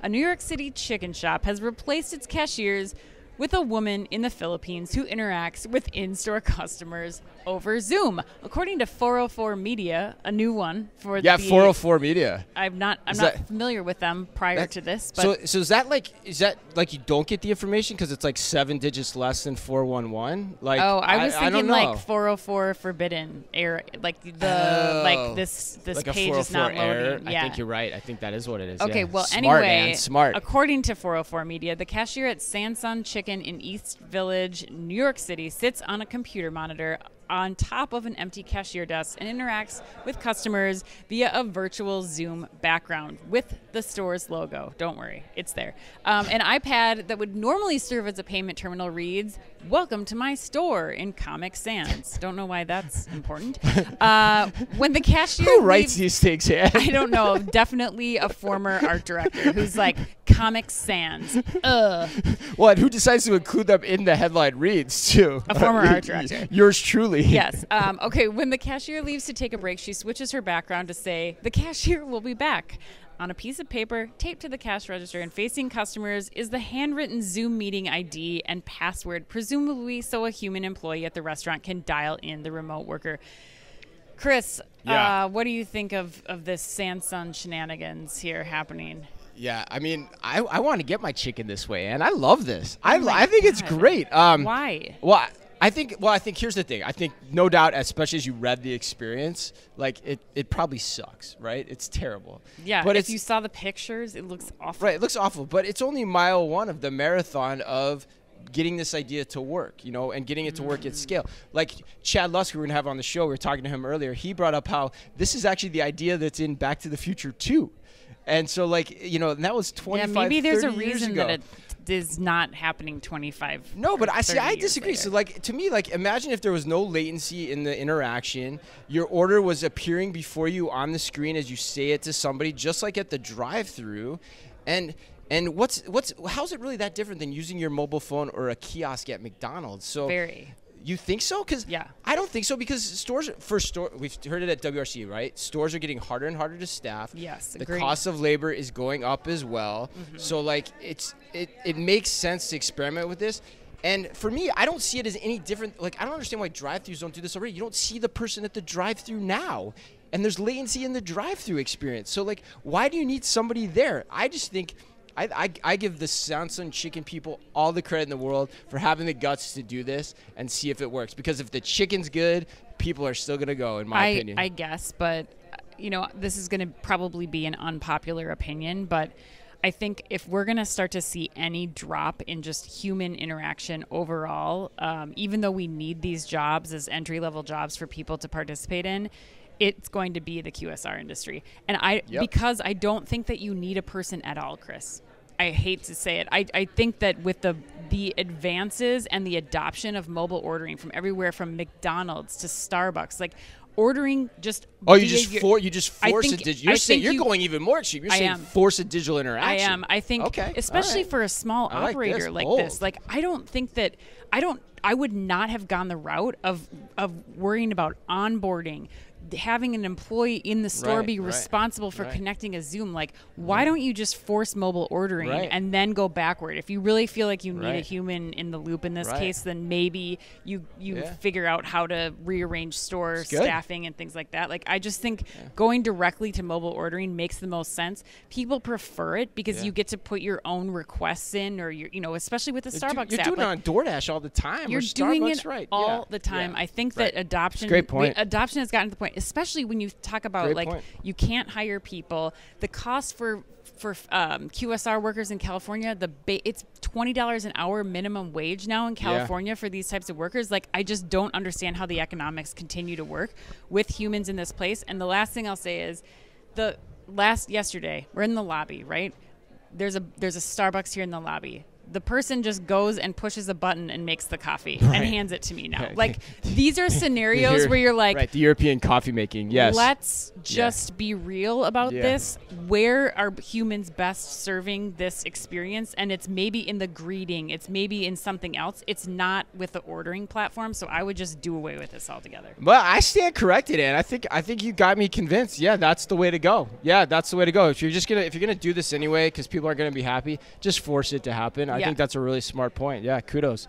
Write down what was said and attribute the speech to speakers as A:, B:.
A: A New York City chicken shop has replaced its cashiers with a woman in the Philippines who interacts with in store customers over Zoom. According to 404 Media, a new one for
B: Yeah,
A: the
B: 404 Media.
A: I'm not I'm
B: Is
A: not
B: that-
A: familiar with them prior
B: That-
A: to this, but
B: so, so is that like is that like you don't get the information because it's like seven digits less than 411? Like
A: Oh, I was
B: I,
A: thinking
B: know.
A: like 404 forbidden error, like the
B: Oh.
A: like this this
B: like
A: page is
B: 404
A: not loading. Yeah.
B: I think you're right. I think that is what it is.
A: Okay,
B: yeah.
A: well,
B: smart,
A: anyway,
B: man, smart.
A: according to 404 Media, the cashier at Sansan Chicken in East Village, New York City, sits on a computer monitor on top of an empty cashier desk and interacts with customers via a virtual Zoom background with the store's logo. Don't worry, it's there. Um, an iPad that would normally serve as a payment terminal reads, Welcome to my store in Comic Sans. Don't know why that's important. Uh, when the cashier
B: Who writes
A: leaves-
B: these things? Yeah.
A: I don't know. Definitely a former art director who's like Comic Sans. Ugh.
B: What? Who decides to include them in the headline reads too?
A: A former art director.
B: Yours truly.
A: Yes. Um, okay. When the cashier leaves to take a break, she switches her background to say, "The cashier will be back." On a piece of paper taped to the cash register and facing customers is the handwritten Zoom meeting ID and password, presumably so a human employee at the restaurant can dial in the remote worker. Chris,
B: Yeah.
A: uh, what do you think of, of this Sansan shenanigans here happening?
B: Yeah, I mean, I, I want to get my chicken this way, and I love this. I,
A: Oh my
B: I think it's great. Um,
A: Why?
B: Well, I- I think. Well, I think here's the thing. I think no doubt, especially as you read the experience, like it, it probably sucks, right? It's terrible.
A: Yeah,
B: but
A: if you saw the pictures, it looks awful.
B: right. It looks awful, but it's only mile one of the marathon of getting this idea to work, you know, and getting it to work
A: Mm.
B: at scale. Like Chad Lusk, we're gonna have on the show, we were talking to him earlier. He brought up how this is actually the idea that's in Back to the Future 2. And so, like, you know, and that was 25,
A: Yeah, maybe there's a reason that it is not happening 25.
B: No, but I see. I disagree.
A: later.
B: So, like to me, like imagine if there was no latency in the interaction. Your order was appearing before you on the screen as you say it to somebody, just like at the drive-through, and and what's what's how's it really that different than using your mobile phone or a kiosk at McDonald's? So
A: very.
B: You think so? Because
A: Yeah.
B: I don't think so. Because stores for store, we've heard it at WRC, right? Stores are getting harder and harder to staff.
A: Yes,
B: the
A: agreed.
B: cost of labor is going up as well.
A: Mm-hmm.
B: So like it's it it makes sense to experiment with this. And for me, I don't see it as any different. Like I don't understand why drive-throughs don't do this already. You don't see the person at the drive-through now. And there's latency in the drive-through experience. So like, why do you need somebody there? I just think I, I, I give the Sansan chicken people all the credit in the world for having the guts to do this and see if it works. Because if the chicken's good, people are still gonna go, in my
A: I,
B: opinion.
A: I guess, but uh, you know, this is going to probably be an unpopular opinion, but I think if we're going to start to see any drop in just human interaction overall, um, even though we need these jobs as entry level jobs for people to participate in, it's going to be the QSR industry. And I,
B: Yep.
A: because I don't think that you need a person at all, Chris. I hate to say it. I, I think that with the the advances and the adoption of mobile ordering from everywhere from McDonald's to Starbucks, like ordering just
B: oh, you just
A: your-
B: for you just
A: I
B: force
A: think-
B: a digital. You're saying you're
A: you-
B: going even more extreme. You're
A: I
B: saying
A: am.
B: force a digital interaction.
A: I am. I think,
B: Okay,
A: especially
B: right.
A: for a small
B: I like
A: operator
B: this.
A: like this. Like, I don't think that I don't. I would not have gone the route of of worrying about onboarding, having an employee in the store
B: Right,
A: be
B: right,
A: responsible for
B: right.
A: connecting a Zoom. Like, why don't you just force mobile ordering
B: Right.
A: and then go backward? If you really feel like you need a human in the loop in this
B: Right.
A: case, then maybe you you
B: Yeah.
A: figure out how to rearrange store staffing and things like that. Like, I just think going directly to mobile ordering makes the most sense. People prefer it because
B: Yeah.
A: you get to put your own requests in, or your, you know, especially with the
B: You're do-
A: Starbucks
B: You're
A: app.
B: doing
A: like,
B: it on DoorDash all the time.
A: You're doing
B: Starbucks,
A: it
B: right.
A: all
B: yeah.
A: the time.
B: Yeah.
A: I think
B: Right.
A: that adoption,
B: great point.
A: we- adoption has gotten to the point, especially when you talk about
B: Great
A: like
B: point.
A: you can't hire people. The cost for for um, QSR workers in California, the ba- it's twenty dollars an hour minimum wage now in California for these types of workers. Like I just don't understand how the economics continue to work with humans in this place. And the last thing I'll say is, the last yesterday we're in the lobby, right? There's a there's a Starbucks here in the lobby. The person just goes and pushes a button and makes the coffee and hands it to me now.
B: Right.
A: Like these are scenarios
B: You're-
A: where you're like,
B: right, the European coffee making. Yes.
A: let's just be real about
B: Yeah.
A: this. Where are humans best serving this experience? And it's maybe in the greeting, it's maybe in something else. It's not with the ordering platform. So I would just do away with this altogether.
B: Well, I stand corrected, and I think I think you got me convinced. Yeah, that's the way to go. Yeah, that's the way to go. If you're just gonna if you're gonna do this anyway, because people are gonna be happy, just force it to happen. I
A: Yeah.
B: think that's a really smart point. Yeah, kudos.